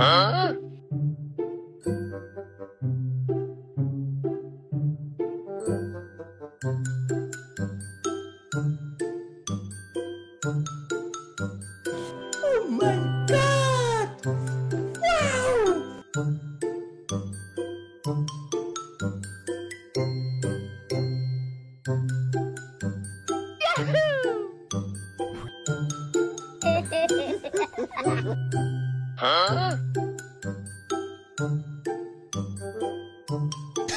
Oh my god! Wow! Easy!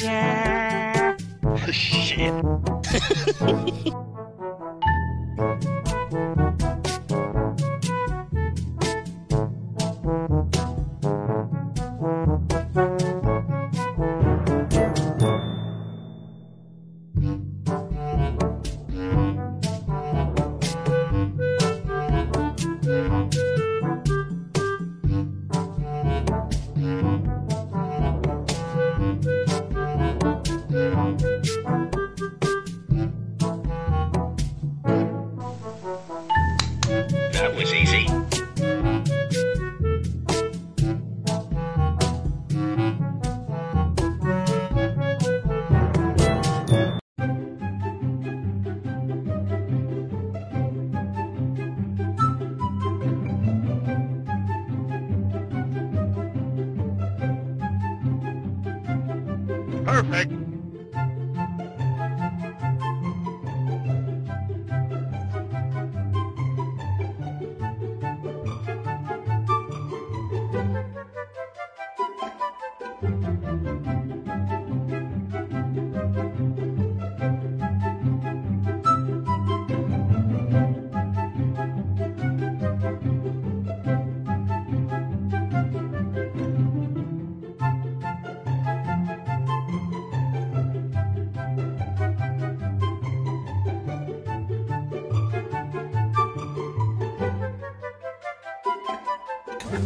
Shit. Perfect.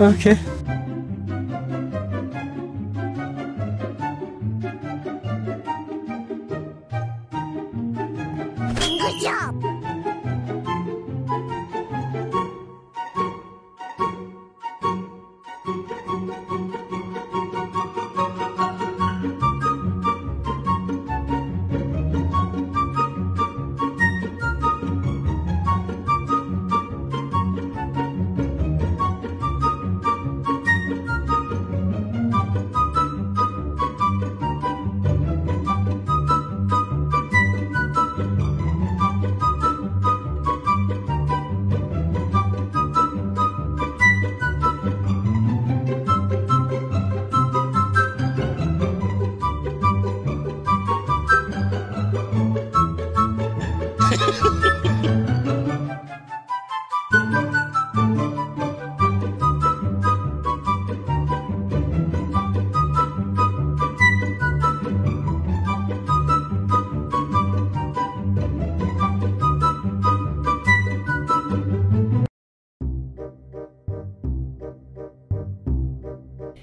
Okay. Good job!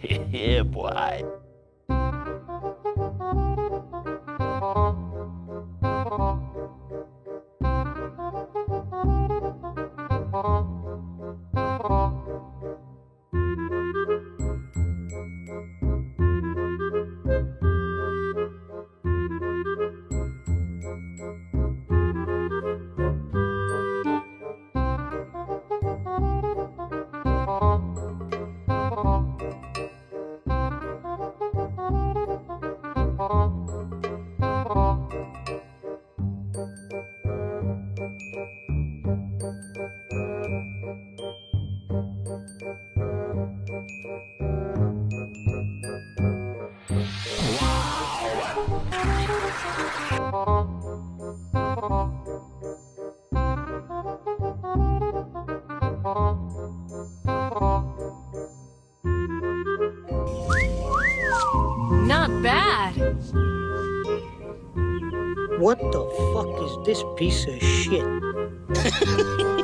yeah, boy. What the fuck is this piece of shit?